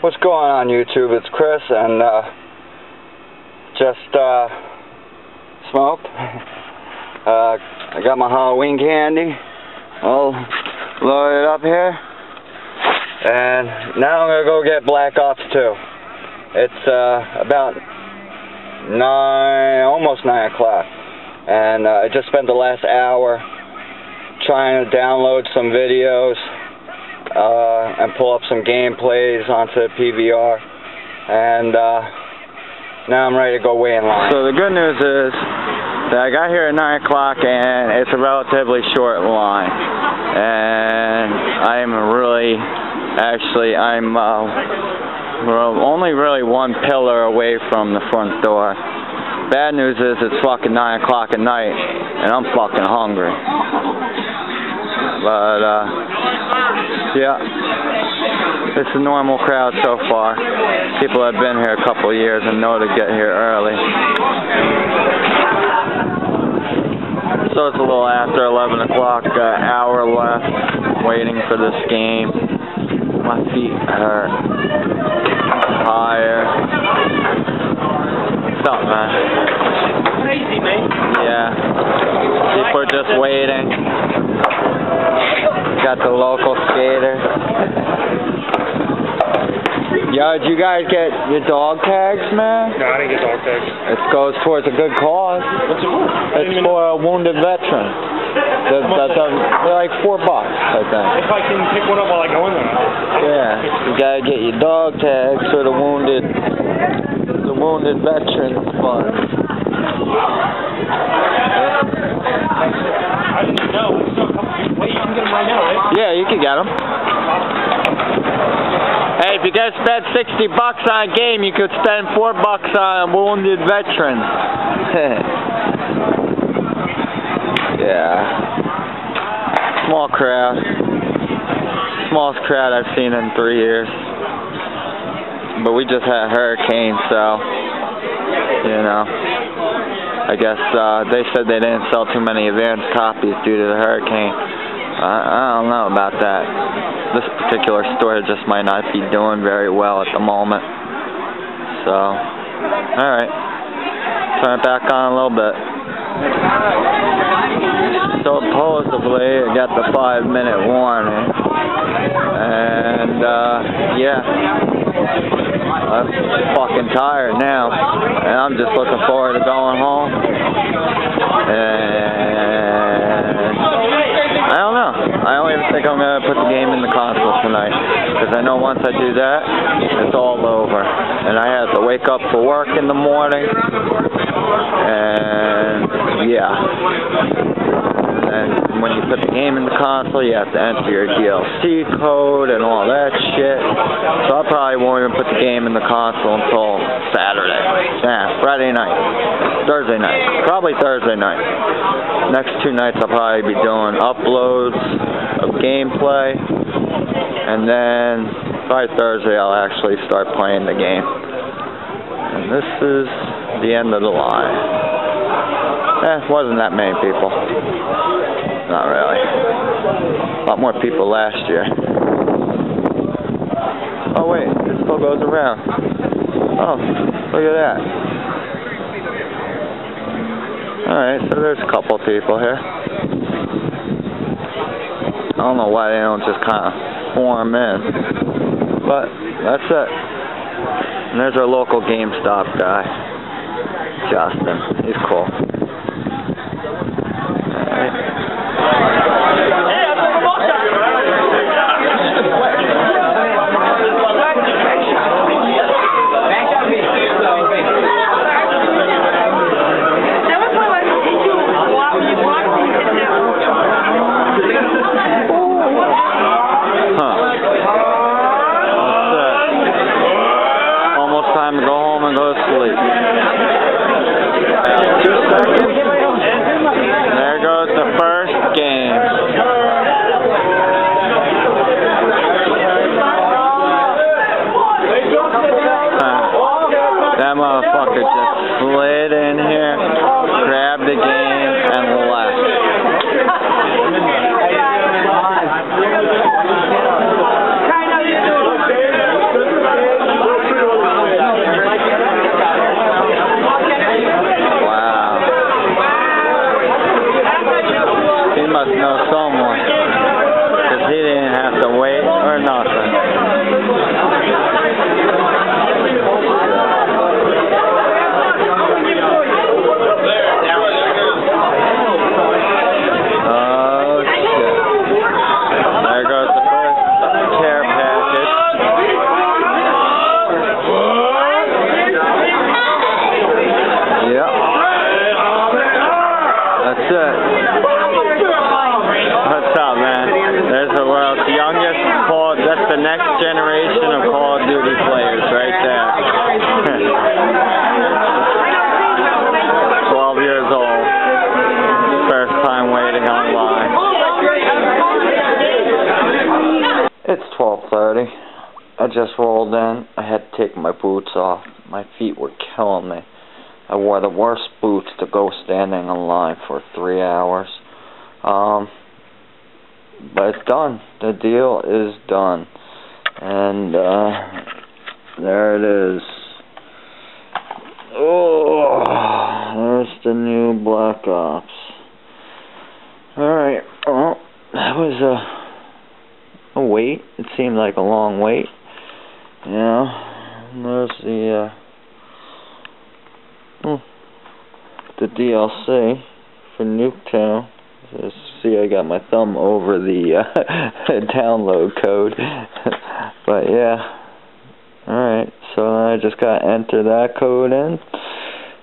What's going on YouTube? It's Chris and uh, just uh, smoked. uh, I got my Halloween candy all loaded up here. And now I'm going to go get Black Ops 2. It's uh, about 9, almost 9 o'clock. And uh, I just spent the last hour trying to download some videos uh, and pull up some gameplays onto the PVR. And uh, now I'm ready to go wait in line. So the good news is that I got here at 9 o'clock and it's a relatively short line. And I am really, actually, I'm uh, only really one pillar away from the front door. Bad news is it's fucking 9 o'clock at night and I'm fucking hungry. But, uh, yeah, it's a normal crowd so far. People have been here a couple years and know to get here early. So it's a little after 11 o'clock, uh, hour left, waiting for this game. My feet hurt. Tired. What's up, man? Crazy, man. Yeah. People are just waiting. Got the local skater. Yo, did you guys get your dog tags, man? No, I didn't get dog tags. It goes towards a good cause. What's it for? It's for a wounded veteran. The, the, they're like four bucks, I think. If I can pick one up while I go in there. Yeah, you gotta get your dog tags for the wounded, the wounded veteran fund. Wait, you can get them right now, right? Yeah, you can get them. Hey, if you guys spend 60 bucks on a game, you could spend 4 bucks on a wounded veteran. yeah. Small crowd. Smallest crowd I've seen in three years. But we just had a hurricane, so, you know. I guess uh, they said they didn't sell too many advance copies due to the hurricane. I, I don't know about that. This particular store just might not be doing very well at the moment. So, alright. Turn it back on a little bit. Supposedly, I got the five minute warning. And, uh, yeah. I'm fucking tired now. And I'm just looking forward to going home. And. I even think I'm going to put the game in the console tonight. Because I know once I do that, it's all over. And I have to wake up for work in the morning. And yeah. And when you put the game in the console, you have to enter your DLC code and all that shit. So I probably won't even put the game in the console until Saturday. Yeah, Friday night. Thursday night. Probably Thursday night. Next two nights I'll probably be doing uploads of gameplay. And then by Thursday I'll actually start playing the game. And this is the end of the line. Eh, wasn't that many people. Not really. A lot more people last year. Oh wait, it still goes around. Oh, look at that. Alright, so there's a couple people here. I don't know why they don't just kind of form in. But, that's it. And there's our local GameStop guy. Justin. He's cool. Time to go home and go to sleep. must know someone. Because he didn't have to wait or nothing. Oh, shit. There goes the first care package. Yep. What's up, man? There's the world's youngest Call. That's the next generation of Call of Duty players, right there. Twelve years old. First time waiting online. It's twelve thirty. I just rolled in. I had to take my boots off. My feet were killing me. I wore the worst boots to go standing in line for three hours. Um, but it's done. The deal is done. And, uh, there it is. Oh, there's the new Black Ops. Alright, well, that was a, a wait. It seemed like a long wait. You know, there's the, uh, The DLC for Nuketown. Just see, I got my thumb over the uh, download code. but yeah. Alright, so I just gotta enter that code in.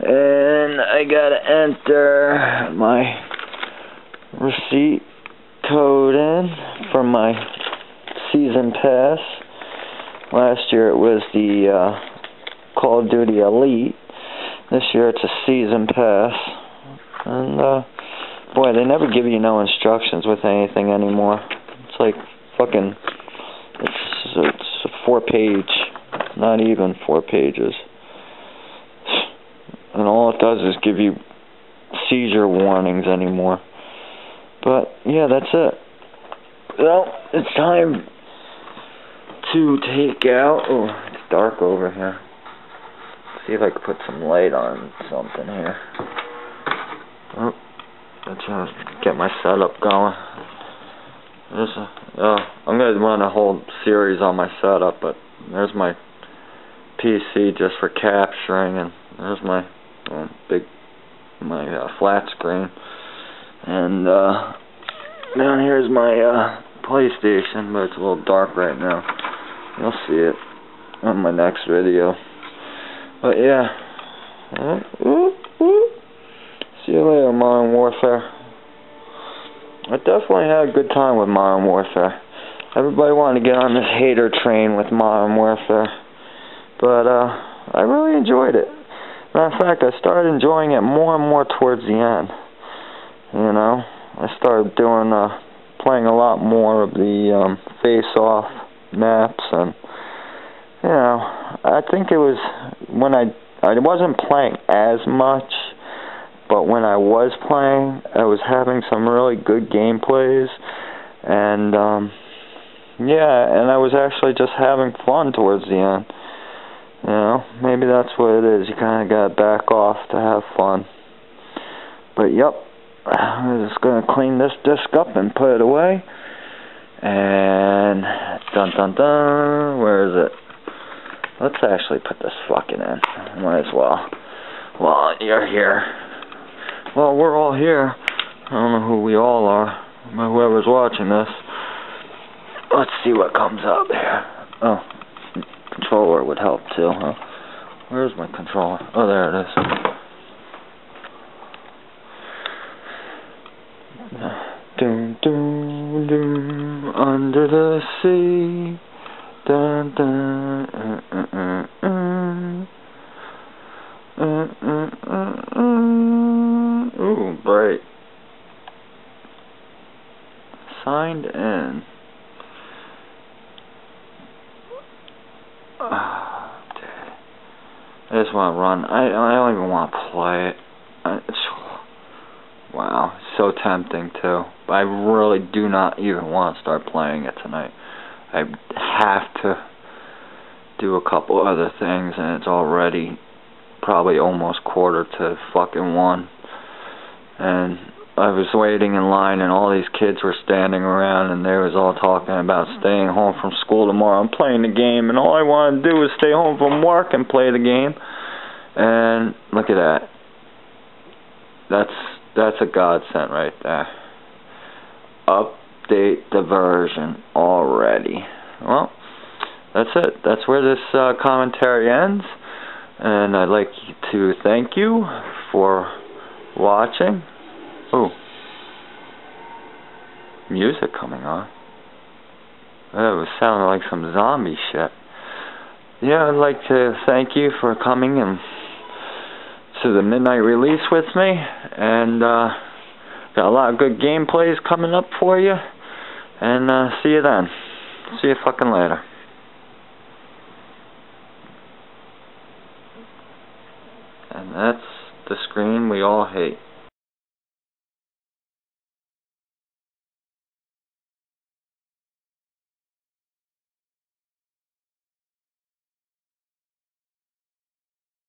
And I gotta enter my receipt code in for my season pass. Last year it was the uh, Call of Duty Elite. This year it's a season pass. And, uh, boy, they never give you no instructions with anything anymore. It's like fucking, it's, it's a four page, not even four pages. And all it does is give you seizure warnings anymore. But, yeah, that's it. Well, it's time to take out, oh, it's dark over here see if I can put some light on something here. Oh, let's uh, get my setup going. There's a, uh, I'm going to run a whole series on my setup, but there's my PC just for capturing, and there's my uh, big, my uh, flat screen. And uh, down here's my uh, PlayStation, but it's a little dark right now. You'll see it on my next video. But yeah. Ooh, ooh. See you later, Modern Warfare. I definitely had a good time with Modern Warfare. Everybody wanted to get on this hater train with Modern Warfare. But, uh, I really enjoyed it. Matter of fact, I started enjoying it more and more towards the end. You know? I started doing, uh, playing a lot more of the, um, face-off maps and, you know, I think it was when I I wasn't playing as much, but when I was playing, I was having some really good gameplays, and um, yeah, and I was actually just having fun towards the end. You know, maybe that's what it is. You kind of got to back off to have fun. But yep, I'm just gonna clean this disc up and put it away. And dun dun dun, where is it? Let's actually put this fucking in. Might as well. Well, you're here. Well, we're all here. I don't know who we all are. Whoever's watching this. Let's see what comes up here. Oh, controller would help too, huh? Where's my controller? Oh, there it is. Doom, doom, doom, under the sea. Dun, dun, uh, uh, uh, uh. Uh, uh, uh, uh. Ooh, bright. Signed in. Oh, I just want to run. I, I don't even want to play it. I, it's, wow, so tempting too. But I really do not even want to start playing it tonight. I have to do a couple other things and it's already probably almost quarter to fucking one and I was waiting in line and all these kids were standing around and they was all talking about staying home from school tomorrow and playing the game and all I wanted to do was stay home from work and play the game. And look at that. That's that's a godsend right there. Update the version already. Well, that's it. That's where this uh, commentary ends. And I'd like to thank you for watching. Ooh. Music coming on. That was sounding like some zombie shit. Yeah, I'd like to thank you for coming and to the midnight release with me and uh got a lot of good gameplays coming up for you and uh see you then. See you fucking later. And that's the screen we all hate.